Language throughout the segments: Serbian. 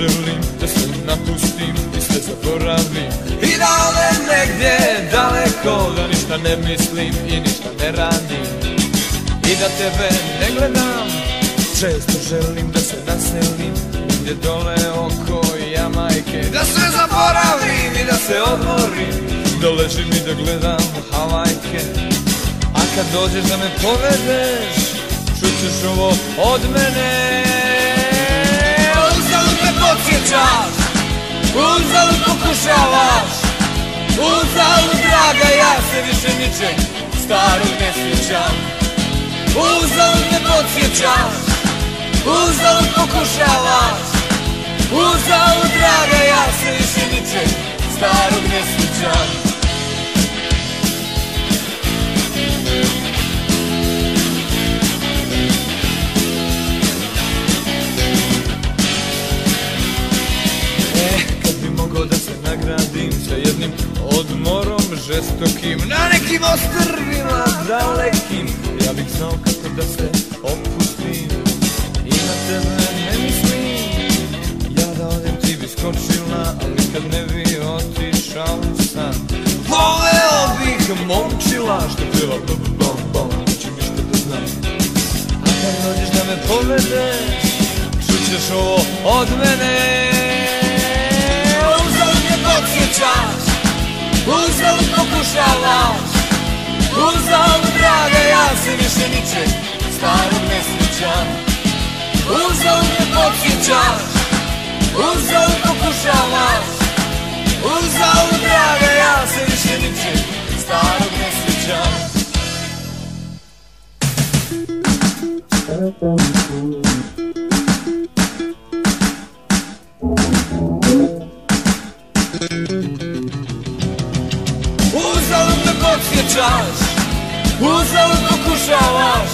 želim da se napustim i sve zaboravim. I da odem negdje daleko Da ništa ne mislim i ništa ne radim. I da tebe ne gledam Često želim da se naselim Negdje dole oko Jamajke Da se zaboravim i da se odmorim Da ležim i da gledam Havajke. A kad dođeš da me povedeš Čućeš ovo od mene podsjećaš Uzalud pokušavaš? Uzalud draga ja se više ničeg Starog ne sjećam. Uzalud me podsjećaš? Uzalud pokušavaš? Uzalud draga ja se više ničeg Starog ne sjećam nagradim sa jednim odmorom žestokim. Na nekim ostrvima dalekim Ja bih znao kako da se opustim. I na tebe ne mislim. Ja da odem ti bi skočila Ali kad ne bi otišao sam. Voleo bih momčila Što pjeva bom bom bom. Neću ništa da znam. A kad dođeš da me povedeš Čućeš ovo od mene Pokušavaš Uzalud draga ja se više ničeg starog ne sjećam Uzalud me podsjećaš Uzalud pokušavaš Uzalud draga ja se više ničeg starog ne sjećam Thank you. Podsjećaš Uzalud pokušavaš.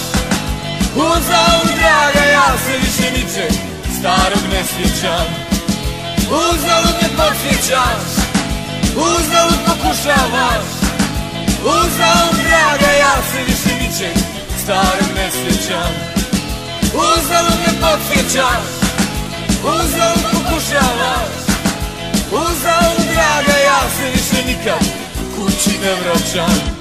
Uzalud draga ja se više ničeg starog ne sjećam. Uzalud me podsjećaš Uzalud pokušavaš. Uzalud draga ja se više ničeg starog ne sjećam. Uzalud me podsjećaš Uzalud pokušavaš. Uzalud draga ja se više nikad kući ne vraćam